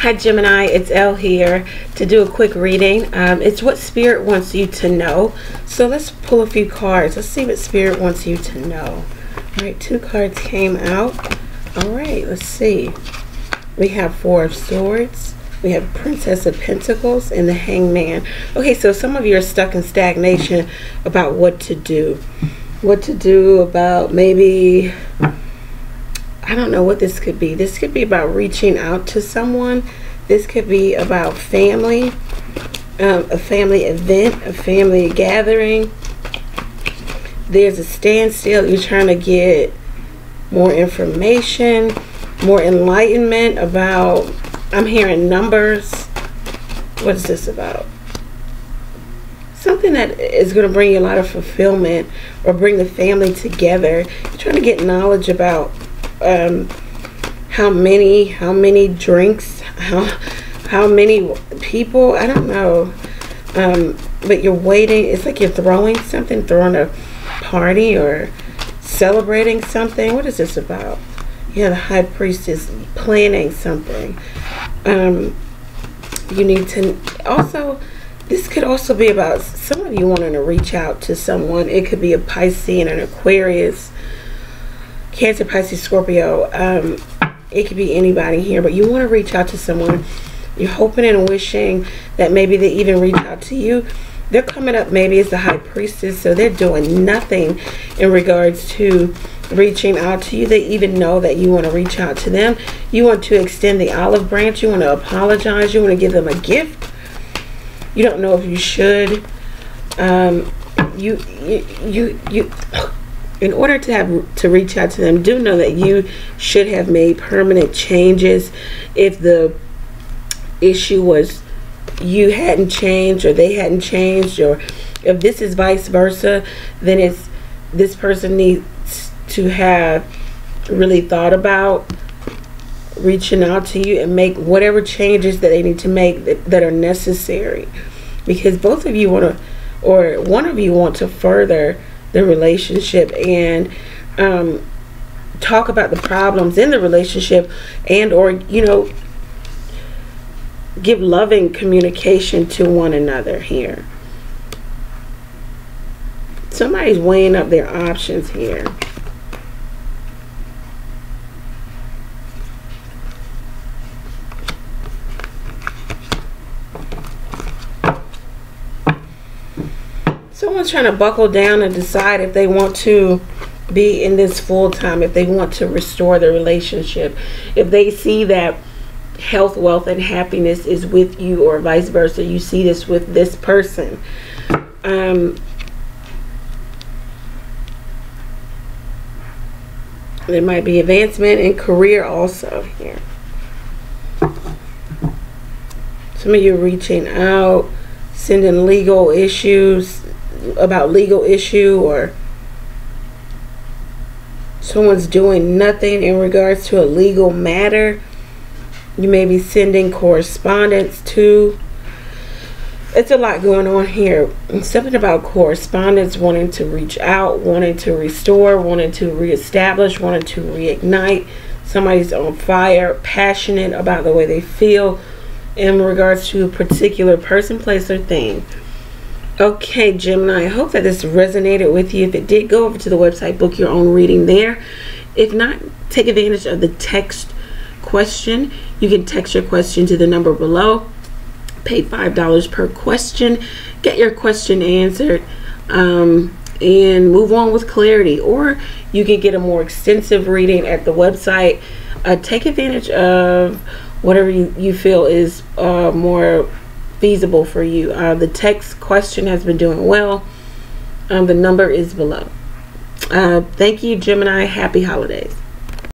Hi Gemini, it's Elle here to do a quick reading. Um, it's what Spirit wants you to know. So let's pull a few cards. Let's see what Spirit wants you to know. All right, two cards came out. All right, let's see. We have Four of Swords. We have Princess of Pentacles and the Hangman. Okay, so some of you are stuck in stagnation about what to do. What to do about maybe I don't know what this could be. This could be about reaching out to someone. This could be about family, um, a family event, a family gathering. There's a standstill. You're trying to get more information, more enlightenment about. I'm hearing numbers. What is this about? Something that is going to bring you a lot of fulfillment or bring the family together. You're trying to get knowledge about um, how many how many drinks how how many people I don't know. Um, but you're waiting it's like you're throwing something throwing a party or celebrating something. What is this about? Yeah the high priest is planning something. Um, you need to also this could also be about some of you wanting to reach out to someone. It could be a Pisces and an Aquarius Cancer, Pisces, Scorpio. Um, it could be anybody here, but you want to reach out to someone. You're hoping and wishing that maybe they even reach out to you. They're coming up maybe as the high priestess, so they're doing nothing in regards to reaching out to you. They even know that you want to reach out to them. You want to extend the olive branch. You want to apologize. You want to give them a gift. You don't know if you should. Um, you, you, you, you in order to have to reach out to them, do know that you should have made permanent changes. If the issue was you hadn't changed or they hadn't changed, or if this is vice versa, then it's this person needs to have really thought about reaching out to you and make whatever changes that they need to make that, that are necessary because both of you want to or one of you want to further the relationship and um, talk about the problems in the relationship and or you know give loving communication to one another here. Somebody's weighing up their options here someone's trying to buckle down and decide if they want to be in this full time, if they want to restore the relationship, if they see that health, wealth, and happiness is with you, or vice versa, you see this with this person. Um, there might be advancement in career also here. Some of you reaching out, sending legal issues, about legal issue or someone's doing nothing in regards to a legal matter you may be sending correspondence to. It's a lot going on here. Something about correspondence wanting to reach out wanting to restore wanting to reestablish wanting to reignite somebody's on fire passionate about the way they feel in regards to a particular person place or thing Okay, Gemini, I hope that this resonated with you. If it did, go over to the website, book your own reading there. If not, take advantage of the text question. You can text your question to the number below. Pay $5 per question. Get your question answered um, and move on with clarity. Or you can get a more extensive reading at the website. Uh, take advantage of whatever you, you feel is uh, more feasible for you. Uh, the text question has been doing well. Um, the number is below. Uh, thank you, Gemini. Happy holidays.